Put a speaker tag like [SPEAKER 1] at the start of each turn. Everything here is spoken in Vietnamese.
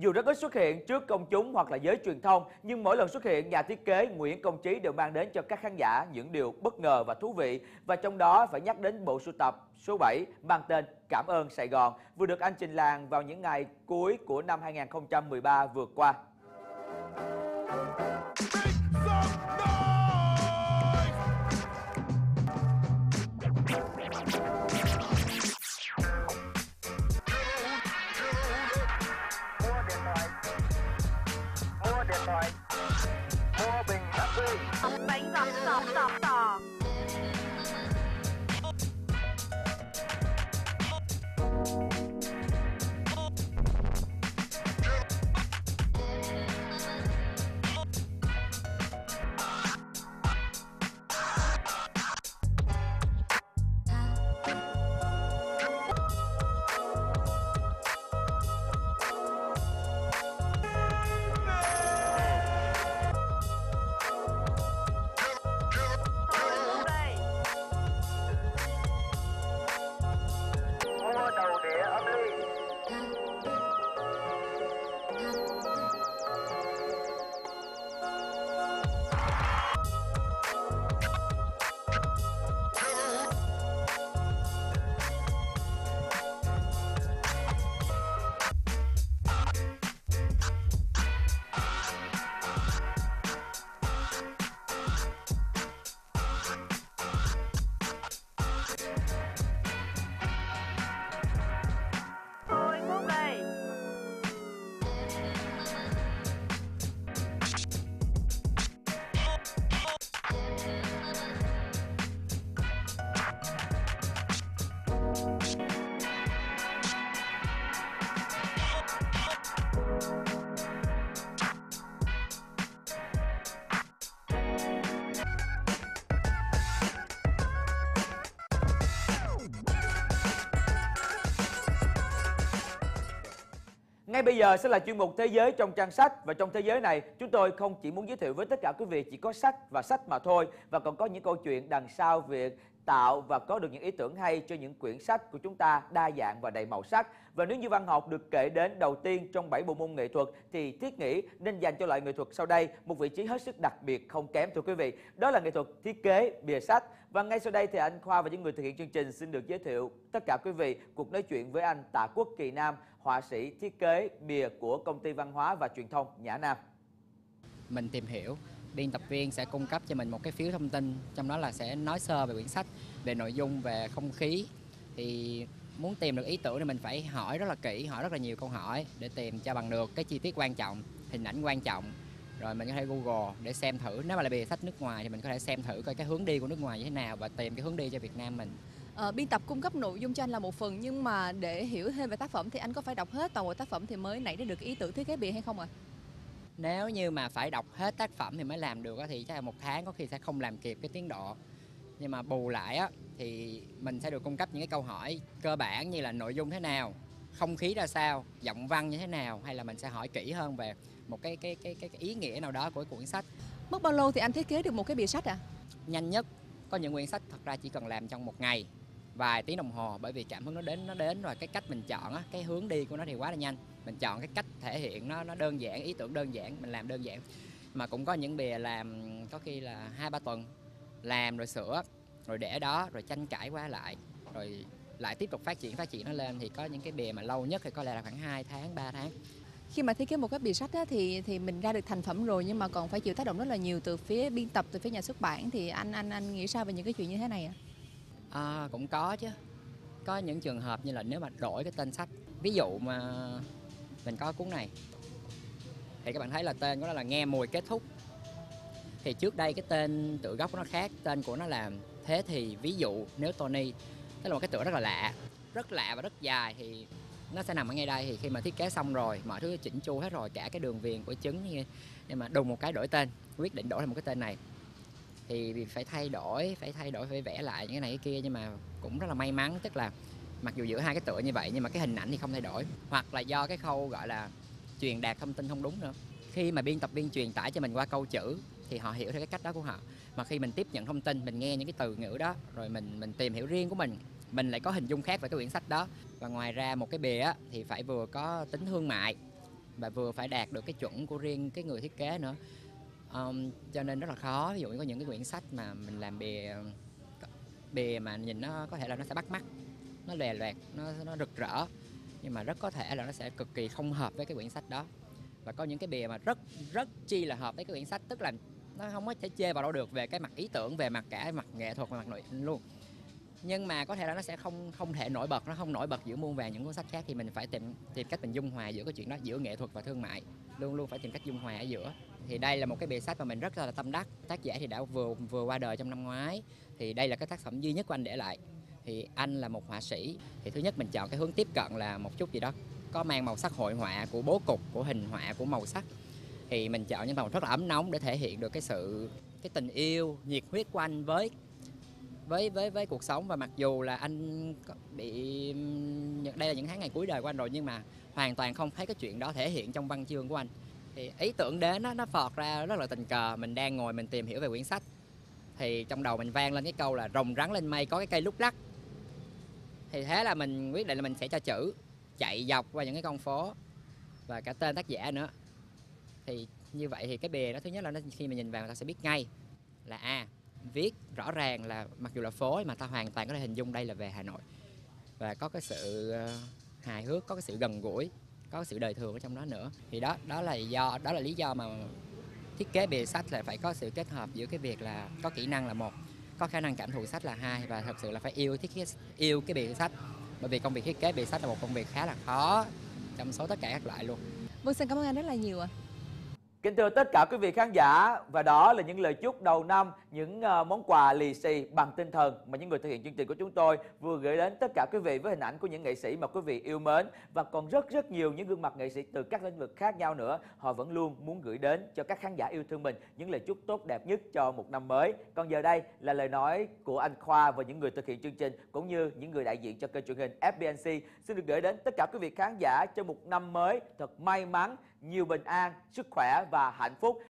[SPEAKER 1] Dù rất ít xuất hiện trước công chúng hoặc là giới truyền thông, nhưng mỗi lần xuất hiện, nhà thiết kế Nguyễn Công Trí đều mang đến cho các khán giả những điều bất ngờ và thú vị. Và trong đó phải nhắc đến bộ sưu tập số 7 mang tên Cảm ơn Sài Gòn, vừa được anh trình làng vào những ngày cuối của năm 2013 vừa qua.
[SPEAKER 2] 百音长，知道
[SPEAKER 3] 知。to them.
[SPEAKER 1] Ngay bây giờ sẽ là chuyên mục Thế giới trong trang sách. Và trong thế giới này, chúng tôi không chỉ muốn giới thiệu với tất cả quý vị chỉ có sách và sách mà thôi, và còn có những câu chuyện đằng sau việc tạo và có được những ý tưởng hay cho những quyển sách của chúng ta đa dạng và đầy màu sắc. Và nếu như văn học được kể đến đầu tiên trong bảy bộ môn nghệ thuật, thì thiết nghĩ nên dành cho loại nghệ thuật sau đây một vị trí hết sức đặc biệt, không kém, thưa quý vị. Đó là nghệ thuật thiết kế, bìa sách. Và ngay sau đây thì anh Khoa và những người thực hiện chương trình xin được giới thiệu tất cả quý vị cuộc nói chuyện với anh Tạ Quốc Kỳ Nam, họa sĩ thiết kế bìa của công ty văn hóa và truyền thông Nhã Nam.
[SPEAKER 4] Mình tìm hiểu biên tập viên sẽ cung cấp cho mình một cái phiếu thông tin trong đó là sẽ nói sơ về quyển sách về nội dung về không khí. Thì muốn tìm được ý tưởng thì mình phải hỏi rất là kỹ hỏi rất là nhiều câu hỏi để tìm cho bằng được cái chi tiết quan trọng hình ảnh quan trọng. Rồi mình có thể google để xem thử. Nếu mà là bìa sách nước ngoài thì mình có thể xem thử coi cái hướng đi của nước ngoài như thế nào và tìm cái hướng đi cho việt nam mình.
[SPEAKER 5] À, biên tập cung cấp nội dung cho anh là một phần nhưng mà để hiểu thêm về tác phẩm thì anh có phải đọc hết toàn bộ tác phẩm thì mới nảy ra được ý tưởng thiết kế bìa hay không ạ?
[SPEAKER 4] Nếu như mà phải đọc hết tác phẩm thì mới làm được thì chắc là một tháng có khi sẽ không làm kịp cái tiến độ. Nhưng mà bù lại á thì mình sẽ được cung cấp những cái câu hỏi cơ bản như là nội dung thế nào không khí ra sao giọng văn như thế nào hay là mình sẽ hỏi kỹ hơn về một cái cái cái cái, cái ý nghĩa nào đó của cuốn sách.
[SPEAKER 5] Mất bao lâu thì anh thiết kế được một cái bìa sách ạ?
[SPEAKER 4] nhanh nhất có những quyển sách thật ra chỉ cần làm trong một ngày vài tiếng đồng hồ bởi vì cảm hứng nó đến nó đến rồi cái cách mình chọn á cái hướng đi của nó thì quá là nhanh. Mình chọn cái cách thể hiện nó nó đơn giản ý tưởng đơn giản mình làm đơn giản. Mà cũng có những bìa làm có khi là hai ba tuần làm rồi sửa rồi để đó rồi tranh cãi qua lại rồi lại tiếp tục phát triển phát triển nó lên. Thì có những cái bìa mà lâu nhất thì có lẽ là khoảng 2 tháng 3 tháng.
[SPEAKER 5] Khi mà thiết kế một cái bìa sách á, thì thì mình ra được thành phẩm rồi nhưng mà còn phải chịu tác động rất là nhiều từ phía biên tập từ phía nhà xuất bản. Thì anh anh anh nghĩ sao về những cái chuyện như thế này ạ?
[SPEAKER 4] À, À, cũng có chứ. Có những trường hợp như là nếu mà đổi cái tên sách, ví dụ mà mình có cuốn này, thì các bạn thấy là tên của nó là nghe mùi kết thúc. Thì trước đây cái tên tựa gốc của nó khác, tên của nó là thế thì ví dụ nếu Tony. Tức là một cái tựa rất là lạ, rất lạ và rất dài thì nó sẽ nằm ở ngay đây. Thì khi mà thiết kế xong rồi, mọi thứ chỉnh chu hết rồi, cả cái đường viền của trứng như nhưng mà đùng một cái đổi tên, quyết định đổi thành một cái tên này thì phải thay đổi, phải thay đổi, phải vẽ lại những cái này cái kia. Nhưng mà cũng rất là may mắn, tức là mặc dù giữa hai cái tựa như vậy, nhưng mà cái hình ảnh thì không thay đổi. Hoặc là do cái khâu gọi là truyền đạt thông tin không đúng nữa. Khi mà biên tập viên truyền tải cho mình qua câu chữ thì họ hiểu theo cái cách đó của họ. Mà khi mình tiếp nhận thông tin, mình nghe những cái từ ngữ đó, rồi mình mình tìm hiểu riêng của mình mình lại có hình dung khác về cái quyển sách đó. Và ngoài ra một cái bìa thì phải vừa có tính thương mại và vừa phải đạt được cái chuẩn của riêng cái người thiết kế nữa um, cho nên rất là khó. Ví dụ như có những cái quyển sách mà mình làm bìa bìa mà nhìn nó có thể là nó sẽ bắt mắt nó lòe loẹt nó nó rực rỡ nhưng mà rất có thể là nó sẽ cực kỳ không hợp với cái quyển sách đó. Và có những cái bìa mà rất rất chi là hợp với cái quyển sách tức là nó không có thể chê vào đâu được về cái mặt ý tưởng về mặt cả mặt nghệ thuật và mặt nội luôn nhưng mà có thể là nó sẽ không không thể nổi bật, nó không nổi bật giữa muôn vàng những cuốn sách khác thì mình phải tìm tìm cách mình dung hòa giữa cái chuyện đó, giữa nghệ thuật và thương mại. Luôn luôn phải tìm cách dung hòa ở giữa. Thì đây là một cái bìa sách mà mình rất là tâm đắc. Tác giả thì đã vừa vừa qua đời trong năm ngoái. Thì đây là cái tác phẩm duy nhất của anh để lại. Thì anh là một họa sĩ. Thì thứ nhất mình chọn cái hướng tiếp cận là một chút gì đó, có mang màu sắc hội họa của bố cục, của hình họa, của màu sắc. Thì mình chọn những màu rất là ấm nóng để thể hiện được cái sự, cái tình yêu, nhiệt huyết của anh với với với với cuộc sống và mặc dù là anh bị đây là những tháng ngày cuối đời của anh rồi nhưng mà hoàn toàn không thấy cái chuyện đó thể hiện trong văn chương của anh. Thì ý tưởng đến nó nó phọt ra rất là tình cờ, mình đang ngồi mình tìm hiểu về quyển sách. Thì trong đầu mình vang lên cái câu là rồng rắn lên mây, có cái cây lúc lắc thì thế là mình quyết định là mình sẽ cho chữ chạy dọc qua những cái con phố và cả tên tác giả nữa. Thì như vậy thì cái bìa đó, thứ nhất là nó, khi mà nhìn vào người ta sẽ biết ngay là a viết rõ ràng là mặc dù là phố mà ta hoàn toàn có thể hình dung đây là về Hà Nội. Và có cái sự ờ, hài hước, có cái sự gần gũi, có cái sự đời thường ở trong đó nữa. Thì đó đó là do, đó là lý do mà thiết kế bìa sách là phải có sự kết hợp giữa cái việc là có kỹ năng là một, có khả năng cảm thụ sách là hai và thật sự là phải yêu thiết kế, yêu cái bìa sách. Bởi vì công việc thiết kế bìa sách là một công việc khá là khó trong số tất cả các loại luôn.
[SPEAKER 5] Vâng xin cảm ơn anh rất là nhiều ạ.
[SPEAKER 1] Kính thưa tất cả quý vị khán giả và đó là những lời chúc đầu năm, những ờ, món quà lì xì bằng tinh thần mà những người thực hiện chương trình của chúng tôi vừa gửi đến tất cả quý vị với hình ảnh của những nghệ sĩ mà quý vị yêu mến và còn rất rất nhiều những gương mặt nghệ sĩ từ các lĩnh vực khác nhau nữa. Họ vẫn luôn muốn gửi đến cho các khán giả yêu thương mình những lời chúc tốt đẹp nhất cho một năm mới. Còn giờ đây là lời nói của anh Khoa và những người thực hiện chương trình cũng như những người đại diện cho kênh truyền hình FBNC xin được gửi đến tất cả quý vị khán giả cho một năm mới thật may mắn, nhiều bình an, sức khỏe và hạnh phúc.